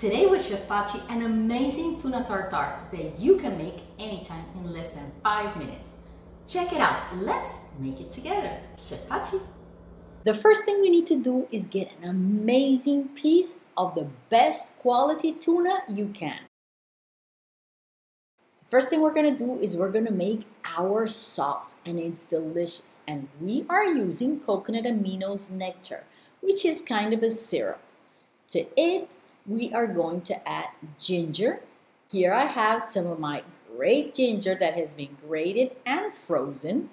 Today with Chef Pachi, an amazing tuna tartare that you can make anytime in less than five minutes. Check it out. Let's make it together. Chef Pachi. The first thing we need to do is get an amazing piece of the best quality tuna you can. The first thing we're gonna do is we're gonna make our sauce and it's delicious. And we are using coconut aminos nectar, which is kind of a syrup. To it, we are going to add ginger. Here I have some of my great ginger that has been grated and frozen.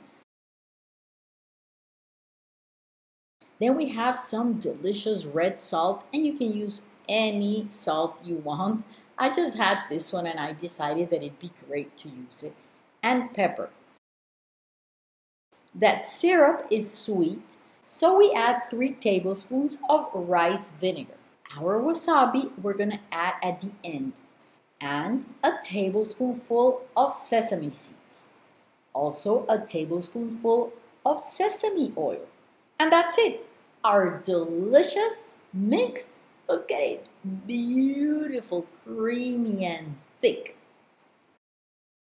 Then we have some delicious red salt and you can use any salt you want. I just had this one and I decided that it'd be great to use it. And pepper. That syrup is sweet, so we add 3 tablespoons of rice vinegar. Our wasabi we're going to add at the end and a tablespoonful of sesame seeds. Also a tablespoonful of sesame oil. And that's it. Our delicious mix. Look at it. Beautiful, creamy and thick.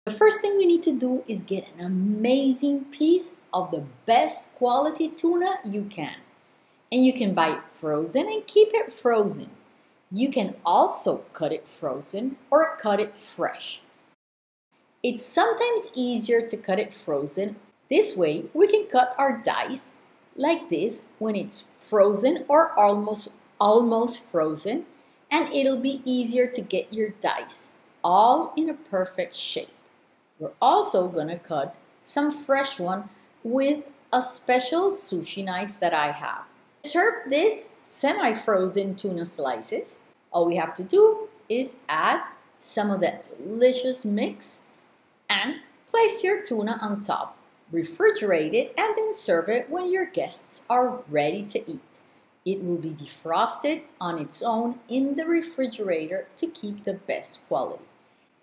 The first thing we need to do is get an amazing piece of the best quality tuna you can. And you can buy it frozen and keep it frozen. You can also cut it frozen or cut it fresh. It's sometimes easier to cut it frozen. This way we can cut our dice like this when it's frozen or almost almost frozen and it'll be easier to get your dice all in a perfect shape. We're also going to cut some fresh one with a special sushi knife that I have. Serve this semi-frozen tuna slices. All we have to do is add some of that delicious mix and place your tuna on top. Refrigerate it and then serve it when your guests are ready to eat. It will be defrosted on its own in the refrigerator to keep the best quality.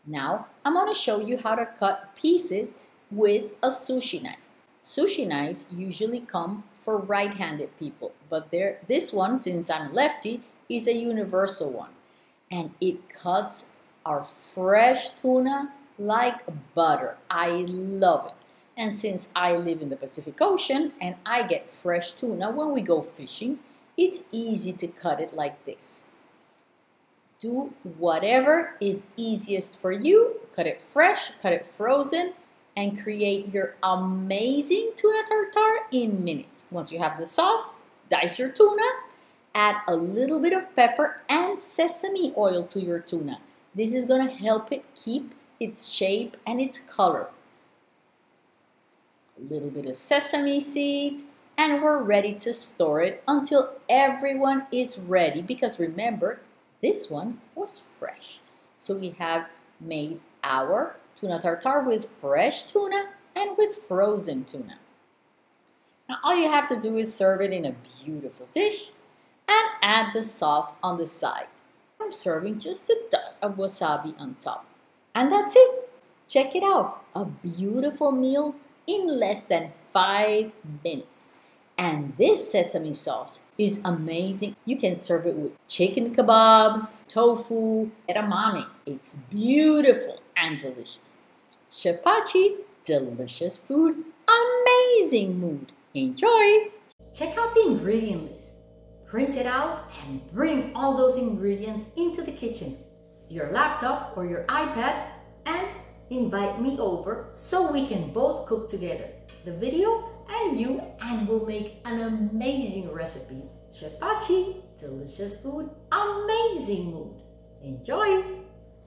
Now, I'm going to show you how to cut pieces with a sushi knife. Sushi knives usually come for right-handed people, but there, this one, since I'm lefty, is a universal one. And it cuts our fresh tuna like butter. I love it. And since I live in the Pacific Ocean and I get fresh tuna when we go fishing, it's easy to cut it like this. Do whatever is easiest for you. Cut it fresh, cut it frozen, and create your amazing tuna tartare in minutes. Once you have the sauce, dice your tuna, add a little bit of pepper and sesame oil to your tuna. This is to help it keep its shape and its color. A little bit of sesame seeds and we're ready to store it until everyone is ready because remember this one was fresh. So we have made our tuna tartare with fresh tuna and with frozen tuna. Now all you have to do is serve it in a beautiful dish and add the sauce on the side. I'm serving just a dot of wasabi on top. And that's it. Check it out. A beautiful meal in less than five minutes. And this sesame sauce is amazing. You can serve it with chicken kebabs, tofu, edamame. It's beautiful and delicious. Chef Pachi, delicious food, amazing mood. Enjoy! Check out the ingredient list. Print it out and bring all those ingredients into the kitchen, your laptop or your iPad, and invite me over so we can both cook together. The video and you and we'll make an amazing recipe. Chef Pachi, delicious food, amazing mood. Enjoy!